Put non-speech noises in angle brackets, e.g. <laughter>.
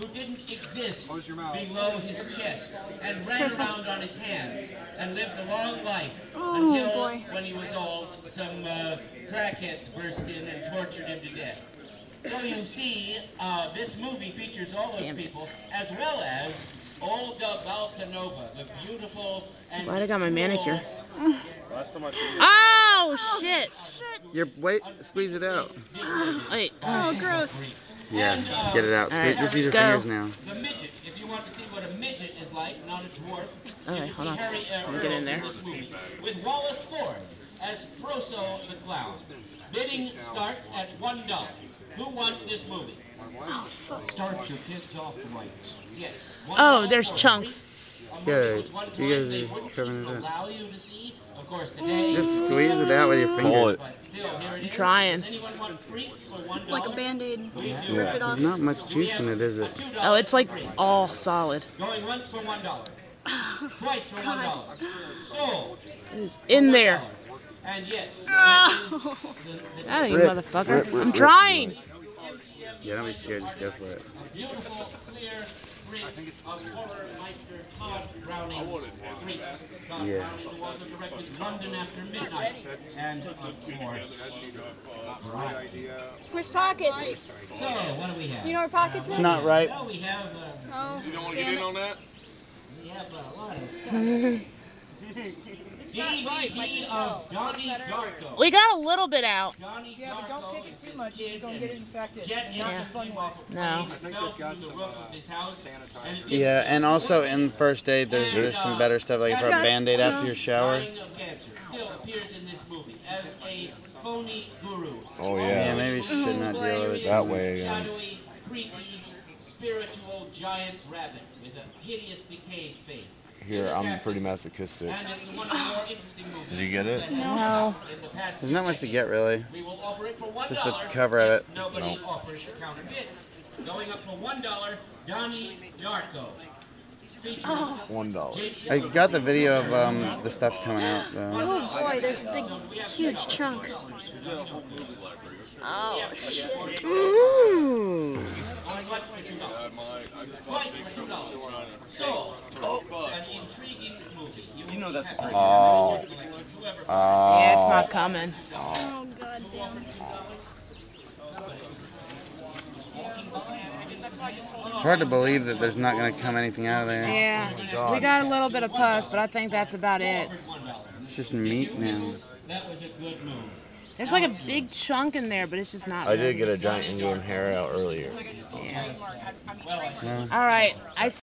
who didn't exist Close your mouth. below his chest and ran around on his hands and lived a long life Ooh, until boy. when he was old, some uh, crackheads burst in and tortured him to death. So you see, uh, this movie features all those Damn it. people as well as Olga Baclanova, the beautiful and Glad I got my manicure. Last time I seen you, Oh shit! You're wait, squeeze it out. <gasps> Wait. Oh, gross. Yeah, get it out. All right, Squeeze, just use your go. fingers now. The midget, if you want to see what a midget is like, not a dwarf. Okay, hold on. Harry, uh, Let me get in there. With Wallace Ford as Phroso the Clown. Bidding starts at one dollar. Who wants this movie? Start your kids off right. Yes. Oh, there's chunks. Good. You guys they are wouldn't covering even it up. Course, today. Mm. Just squeeze it out with your fingers. But still, here it is. trying. Does anyone want freaks for one Like a dollar? band-aid. Rip it There's off. not much juice in it, is it? Oh, it's like all solid. Going once for one dollar. <sighs> Twice for one dollar. Sold. It's in there. And yes, Oh. Oh, you Rip, motherfucker. rip, rip, I'm rip. trying. Yeah, don't be scared. Just go for it. beautiful, clear print of horror Meister Tod Browning's Freaks. Tod Yeah. Browning who also directed London After Midnight. And of course, Where's Pockets? so what do we have? You know where Pockets is? Not right. Well, we have, uh, Oh, you don't want to get in on that? we have a lot of stuff. <laughs> DVD of Donnie Darko. We got a little bit out. Donnie Yeah, but don't pick it is too much. You're gonna and get infected. Jet yeah. the fun off a No. I think they've got some, uh, of his house, and sanitizer. Yeah, and also in first aid, there's there's some better stuff like you put a band-aid after your shower. dying of cancer still appears in this movie as a phony guru. Oh Yeah, yeah. maybe you should not deal with it. That way, yeah. Spiritual giant rabbit with a hideous decayed face. Here, I'm pretty masochistic. And it's one of the more interesting movies. Did you get it? No. in the past There's not much to get really. We will offer it for one Just the cover of it. Nobody offers a counter bid. Going up for one dollar, Donnie Darko. Featuring One dollar. I got the video of um, the stuff coming out though. Oh boy, there's a big, huge chunk. Oh shit. Ooh. Going once for two dollars. Twice for two dollars. So, an intriguing movie. You, know that's a great Oh. Whoever Yeah, it's not oh. coming. Oh god damn. It's hard to believe that there's not going to come anything out of there. Yeah. We got a little bit of pus, but I think that's about it. It's just meat now. That was a good move. There's like a big chunk in there, but it's just not. I did get a giant Indian hair out earlier. Yeah. All right. I